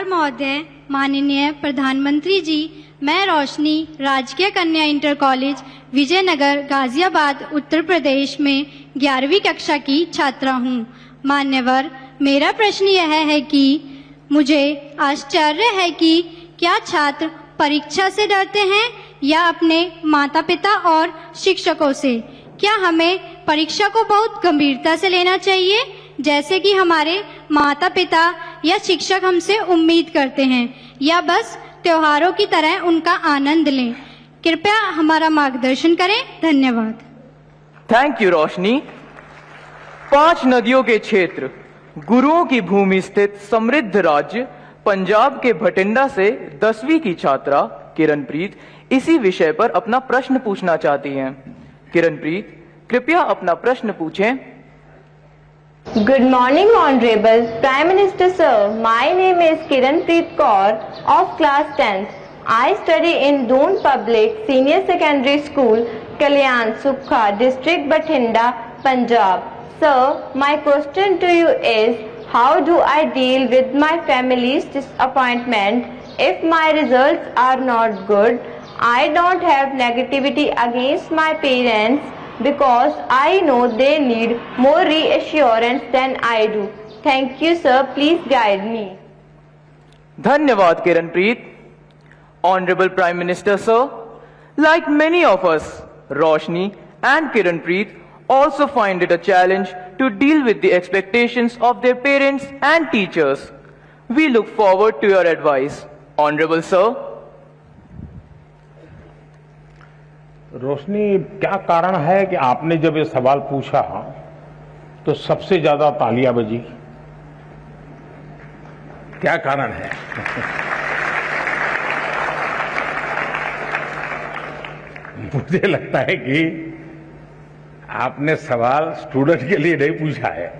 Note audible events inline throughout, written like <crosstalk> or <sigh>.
नमस्कार महोदय, माननीय प्रधानमंत्री जी, मैं रोशनी, राजकीय कन्या इंटर कॉलेज, विजयनगर, गाजियाबाद, उत्तर प्रदेश में ग्यारहवीं कक्षा की छात्रा हूँ। मान्यवर, मेरा प्रश्न यह है कि मुझे आश्चर्य है कि क्या छात्र परीक्षा से डरते हैं या अपने माता पिता और शिक्षकों से? क्या हमें परीक्षा को बहुत गंभीरता से लेना चाहिए? जैसे कि हमारे माता पिता या शिक्षक हमसे उम्मीद करते हैं, या बस त्योहारों की तरह उनका आनंद लें। कृपया हमारा मार्गदर्शन करें। धन्यवाद। Thank you Roshni. पाँच नदियों के क्षेत्र, गुरुओं की भूमि स्थित समृद्ध राज्य, पंजाब के भटिंडा से दसवीं की छात्रा, किरणप्रीत, इसी विषय पर अपना प्रश्न पूछना चाहती हैं। किरणप्रीत, कृपया अपना प्रश्न पूछें। Good morning, Honorable Prime Minister Sir. My name is Kiranpreet Kaur of class 10th. I study in Doon Public Senior Secondary School, Kalyan Sukha, District Bathinda, Punjab. Sir, my question to you is, how do I deal with my family's disappointment if my results are not good? I don't have negativity against my parents because I know they need more reassurance than I do. Thank you, sir. Please guide me. Dhanyavad, Kiranpreet. Honorable Prime Minister, sir, like many of us, Roshni and Kiranpreet also find it a challenge to deal with the expectations of their parents and teachers. We look forward to your advice, Honorable Sir. रोशनी, क्या कारण है कि आपने जब ये सवाल पूछा तो सबसे ज़्यादा तालियाँ बजी? क्या कारण है? <laughs> मुझे लगता है कि आपने सवाल स्टूडेंट के लिए नहीं पूछा है।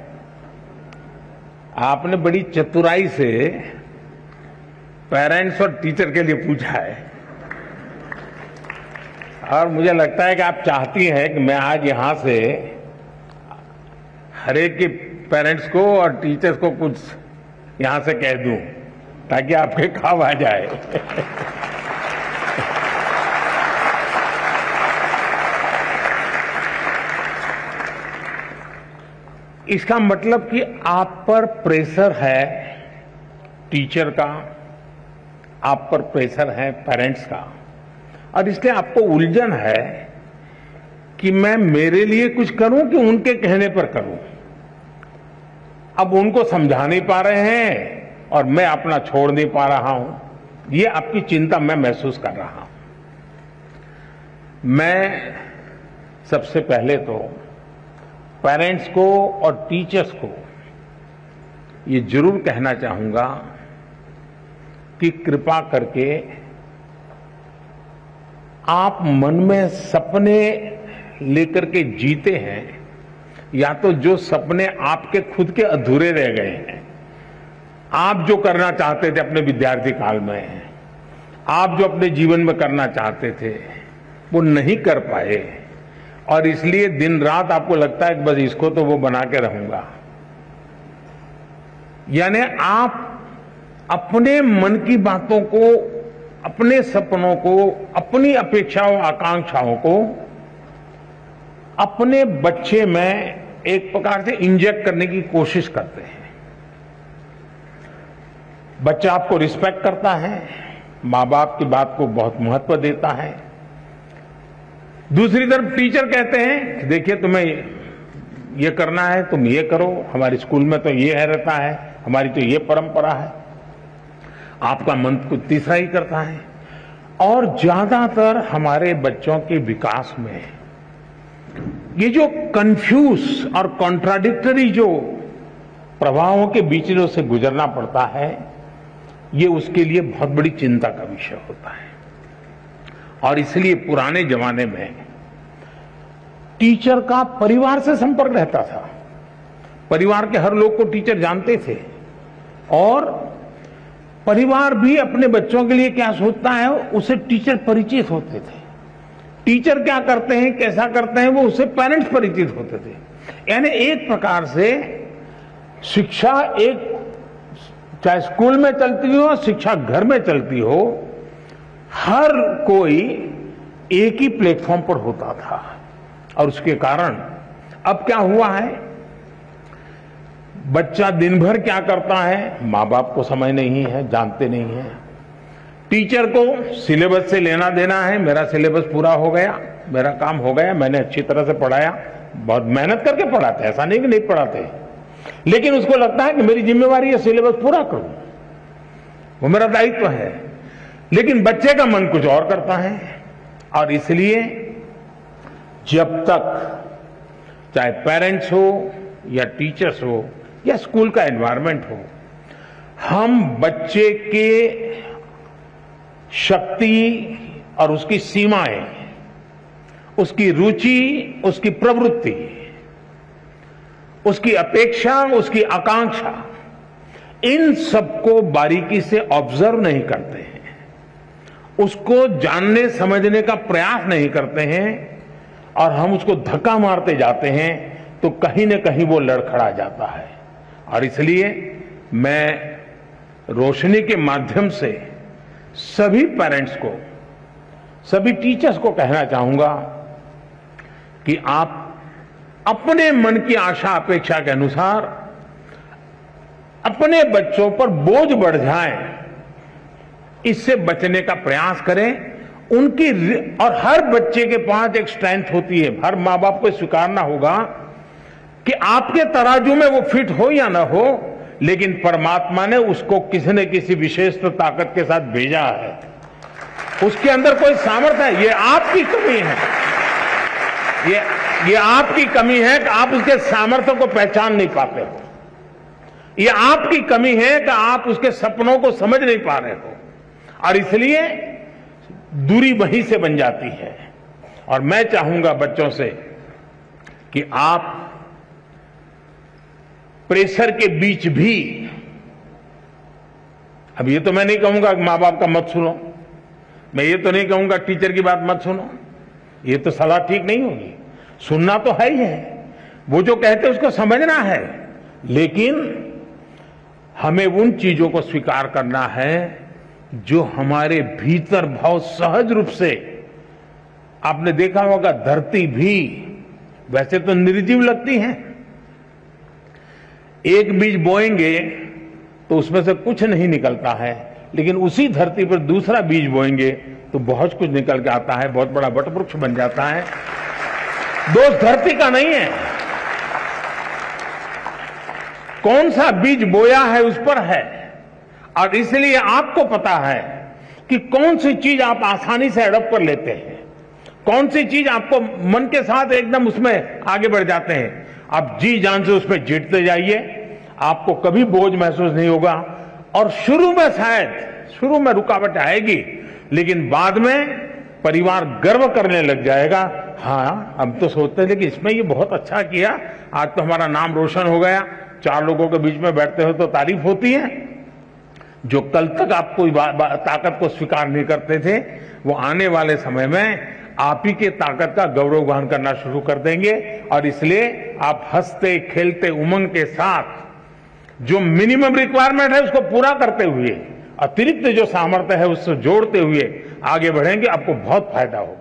आपने बड़ी चतुराई से पेरेंट्स और टीचर के लिए पूछा है। और मुझे लगता है कि आप चाहती हैं कि मैं आज यहाँ से हरेक के पेरेंट्स को और टीचर्स को कुछ यहाँ से कह दूँ, ताकि आपके काम आ जाए। इसका मतलब कि आप पर प्रेशर है टीचर का, आप पर प्रेशर है पेरेंट्स का। और इसलिए आपको उलझन है कि मैं मेरे लिए कुछ करूँ कि उनके कहने पर करूँ? अब उनको समझा नहीं पा रहे हैं और मैं अपना छोड़ नहीं पा रहा हूँ। ये आपकी चिंता मैं महसूस कर रहा हूँ। मैं सबसे पहले तो पेरेंट्स को और टीचर्स को ये ज़रूर कहना चाहूँगा कि कृपा करके आप मन में सपने लेकर के जीते हैं, या तो जो सपने आपके खुद के अधूरे रह गए हैं। आप जो करना चाहते थे अपने विद्यार्थी काल में, आप जो अपने जीवन में करना चाहते थे, वो नहीं कर पाए। और इसलिए दिन रात आपको लगता है कि बस इसको तो वो बना के रहूँगा। यानी आप अपने मन की बातों को अपने सपनों को, अपनी अपेक्षाओं, आकांक्षाओं को अपने बच्चे में एक प्रकार से इंजेक्ट करने की कोशिश करते हैं। बच्चा आपको रिस्पेक्ट करता है माँ बाप की बात को बहुत महत्व देता है। दूसरी तरफ़ टीचर कहते हैं कि देखिए तुम्हें ये करना है, तुम ये करो, हमारे स्कूल में तो ये है, रहता है, हमारी तो ये परंपरा है। आपका मन कुछ तीसरा ही करता है। और ज़्यादातर हमारे बच्चों के विकास में, ये जो कंफ्यूज और कॉन्ट्राडिक्टरी जो प्रभावों के बीच उसे गुजरना पड़ता है, ये उसके लिए बहुत बड़ी चिंता का विषय होता है। और इसलिए पुराने जमाने में टीचर का परिवार से संपर्क रहता था। परिवार के हर लोग को टीचर जानते थे। और परिवार भी अपने बच्चों के लिए क्या सोचता है? उसे टीचर परिचित होते थे। टीचर क्या करते हैं? कैसा करते हैं? वो उससे पेरेंट्स परिचित होते थे। यानी एक प्रकार से शिक्षा एक, चाहे स्कूल में चलती हो, शिक्षा घर में चलती हो, हर कोई एक ही प्लेटफॉर्म पर होता था। और उसके कारण अब क्या हुआ है? बच्चा दिन भर क्या करता है? माँ बाप को समय नहीं है, जानते नहीं है। टीचर को सिलेबस से लेना देना है, मेरा सिलेबस पूरा हो गया, मेरा काम हो गया, मैंने अच्छी तरह से पढ़ाया। बहुत मेहनत करके पढ़ाते, ऐसा नहीं कि नहीं पढ़ाते। लेकिन उसको लगता है कि मेरी जिम्मेवारी है, सिलेबस पूरा करूँ। वो मेरा दायित्व है। लेकिन बच्चे का मन कुछ और करता है। और इसलिए जब तक चाहे पेरेंट्स हो या टीचर्स हो या स्कूल का एनवायरमेंट हो, हम बच्चे के शक्ति और उसकी सीमाएँ, उसकी रुचि, उसकी प्रवृत्ति, उसकी अपेक्षा, उसकी आकांक्षा, इन सबको बारीकी से ऑब्ज़र्व नहीं करते हैं। उसको जानने, समझने का प्रयास नहीं करते हैं और हम उसको धक्का मारते जाते हैं तो कहीं न कहीं वो लड़खड़ा जाता है। और इसलिए मैं रोशनी के माध्यम से सभी पेरेंट्स को, सभी टीचर्स को कहना चाहूँगा कि आप अपने मन की आशा अपेक्षा के अनुसार अपने बच्चों पर बोझ बढ़ जाए, इससे बचने का प्रयास करें। उनकी और हर बच्चे के पास एक स्ट्रेंथ होती है। हर माँ बाप को स्वीकारना होगा कि आपके तराजू में वो फिट हो या ना हो, लेकिन परमात्मा ने उसको किसी न किसी विशेष ताकत के साथ भेजा है। उसके अंदर कोई सामर्थ्य है? ये आपकी कमी है। ये ये आपकी कमी है कि आप उसके सामर्थ्य को पहचान नहीं पाते हो। ये आपकी कमी है कि आप उसके सपनों को समझ नहीं पा रहे हो। और इसलिए दूरी वहीं से बन जाती है। और मैं चाहूँगा बच्चों से कि आप प्रेशर के बीच भी। अब ये तो मैं नहीं कहूँगा माँ बाप का मत सुनो। मैं ये तो नहीं कहूँगा टीचर की बात मत सुनो। ये तो सलाह ठीक नहीं होगी। सुनना तो है ही है। वो जो कहते हैं उसको समझना है। लेकिन हमें उन चीज़ों को स्वीकार करना है जो हमारे भीतर बहुत सहज रूप से आपने देखा होगा धरती भी, वैसे तो निर्जीव लगती है। एक बीज बोएँगे तो उसमें से कुछ नहीं निकलता है, लेकिन उसी धरती पर दूसरा बीज बोएँगे तो बहुत कुछ निकल के आता है, बहुत बड़ा वट वृक्ष बन जाता है। दोष धरती का नहीं है। कौन सा बीज बोया है उस पर है? और इसलिए आपको पता है कि कौन सी चीज़ आप आसानी से अडप कर लेते हैं। कौन सी चीज़ आपको मन के साथ एकदम उसमें आगे बढ़ जाते हैं? आप जी जान से उसमें जीतते जाइए। आपको कभी बोझ महसूस नहीं होगा। और शुरू में शायद, शुरू में रुकावट आएगी, लेकिन बाद में परिवार गर्व करने लग जाएगा। हाँ हम तो सोचते थे कि इसमें ये बहुत अच्छा किया। आज तो हमारा नाम रोशन हो गया। चार लोगों के बीच में बैठते हो तो तारीफ़ होती है। जो कल तक आप कोई ताकत को स्वीकार नहीं करते थे, वो आने वाले समय में आप ही के ताकत का गौरव वहन करना शुरू कर देंगे। और इसलिए आप हँसते, खेलते, उमंग के साथ जो मिनिमम रिक्वायरमेंट है उसको पूरा करते हुए, अतिरिक्त जो सामर्थ्य है उससे जोड़ते हुए आगे बढ़ेंगे, आपको बहुत फ़ायदा होगा।